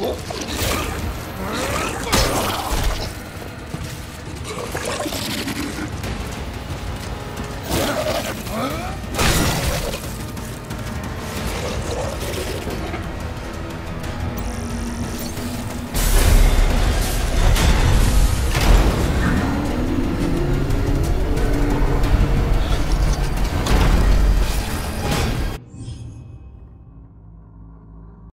Whoa.